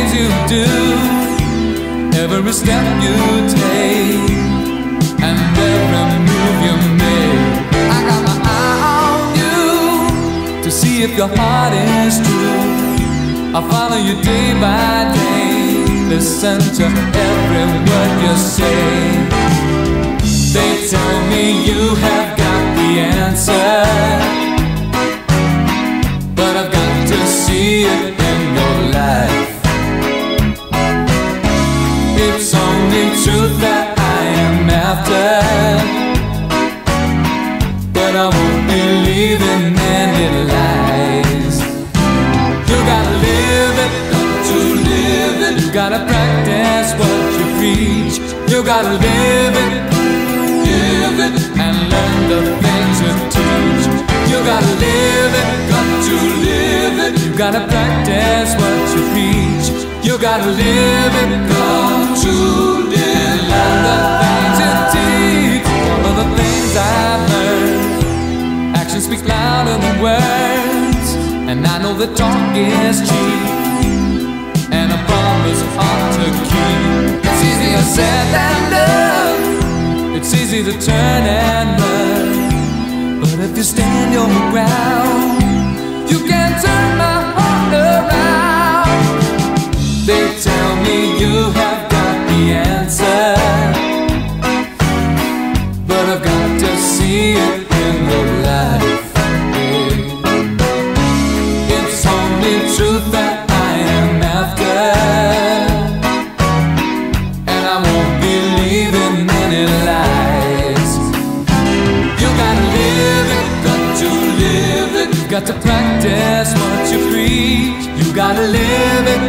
things you do, every step you take, and every move you make. I got my eye on you to see if your heart is true. I follow you day by day, listen to every word you say. They tell me you have got the answer, It's only truth that I am after, but I won't believe in any lies. You gotta live it, to live it. You gotta practice what you preach. You gotta live it, live it, and learn the things you teach. You gotta live it, got to live it. You gotta practice what you preach. You gotta live it, words, and I know that talk is cheap and a promise hard to keep. It's easier said than done. It's easy to turn and run, but if you stand your ground, gotta live it,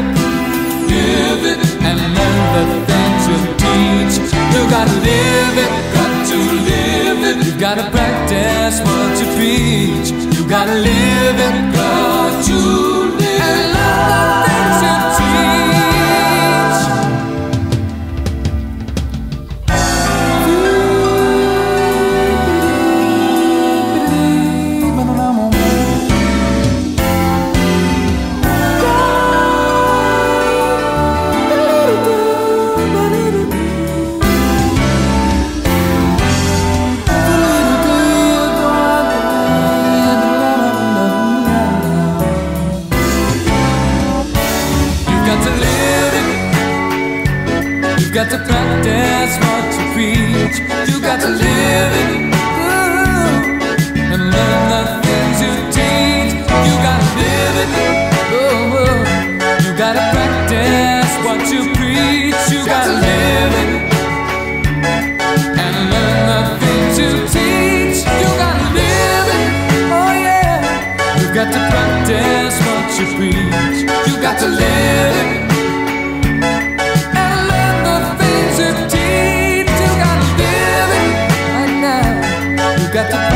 live it, and learn the things you teach. You gotta live it, got to live it. You gotta practice what you preach. You gotta live it, got to got to live it. You've got to practice what you preach. You've got to live got to